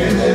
Okay.